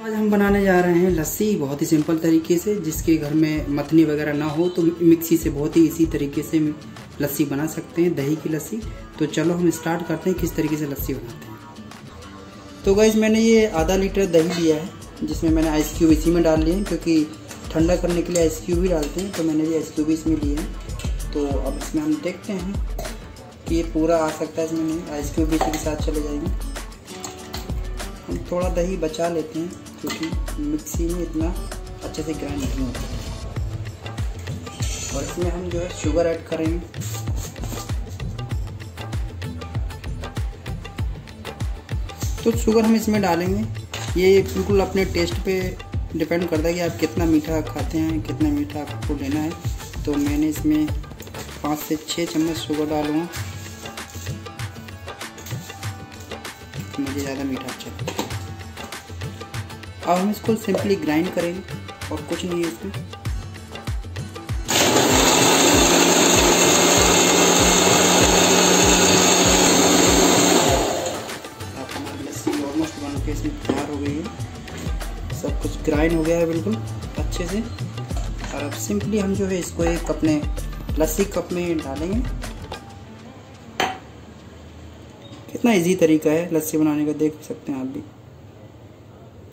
आज हम बनाने जा रहे हैं लस्सी बहुत ही सिंपल तरीके से, जिसके घर में मथनी वगैरह ना हो तो मिक्सी से बहुत ही इसी तरीके से लस्सी बना सकते हैं, दही की लस्सी। तो चलो हम स्टार्ट करते हैं, किस तरीके से लस्सी बनाते हैं। तो गाइज़ मैंने ये आधा लीटर दही लिया है, जिसमें मैंने आइस क्यूब इसी में डाल लिए हैं, क्योंकि ठंडा करने के लिए आइस क्यूब भी डालते हैं तो मैंने भी आइस क्यूब इसमें लिए हैं। तो अब इसमें हम देखते हैं कि ये पूरा आ सकता है इसमें आइस क्यूब भी इसी के साथ चले जाएँगे। हम थोड़ा दही बचा लेते हैं। क्योंकि मिक्सी में इतना अच्छे से ग्राइंड नहीं होता और इसमें हम जो है शुगर ऐड करेंगे। तो शुगर हम इसमें डालेंगे। ये बिल्कुल अपने टेस्ट पे डिपेंड करता है कि आप कितना मीठा खाते हैं, कितना मीठा आपको लेना है। तो मैंने इसमें पाँच से छः चम्मच शुगर डालूँगा मुझे ज़्यादा मीठा अच्छा अब हम इसको सिंपली ग्राइंड करेंगे, और कुछ नहीं है इसमें। बन के इसमें तैयार हो गई है। सब कुछ ग्राइंड हो गया है बिल्कुल, अच्छे से। और अब सिंपली हम जो है इसको एक अपने लस्सी कप में डालेंगे। कितना इजी तरीका है लस्सी बनाने का, देख सकते हैं आप भी।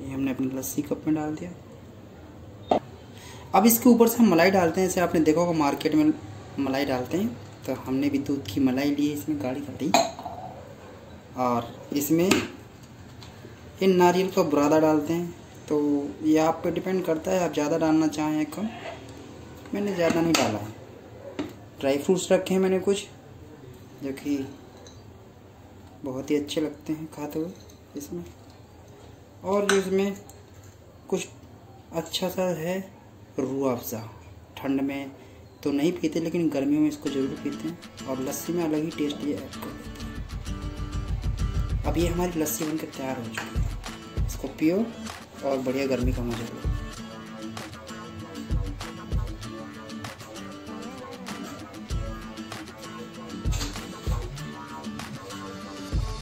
ये हमने अपनी लस्सी कप में डाल दिया। अब इसके ऊपर से हम मलाई डालते हैं। जैसे आपने देखा होगा, मार्केट में मलाई डालते हैं। तो हमने भी दूध की मलाई ली इसमें गाढ़ी गाढ़ी और इसमें इन नारियल का बुरादा डालते हैं। तो ये आप पे डिपेंड करता है, आप ज़्यादा डालना चाहें या कम। मैंने ज़्यादा नहीं डाला। है ड्राई फ्रूट्स रखे हैं मैंने कुछ, जो कि बहुत ही अच्छे लगते हैं खाते हुए। इसमें और जो इसमें कुछ अच्छा सा है, रूह अफ़ज़ा। ठंड में तो नहीं पीते, लेकिन गर्मियों में इसको ज़रूर पीते हैं। और लस्सी में अलग ही टेस्ट ये ऐड कर देते हैं। अब ये हमारी लस्सी बनकर तैयार हो चुकी है। इसको पियो और बढ़िया गर्मी का मज़ा लो।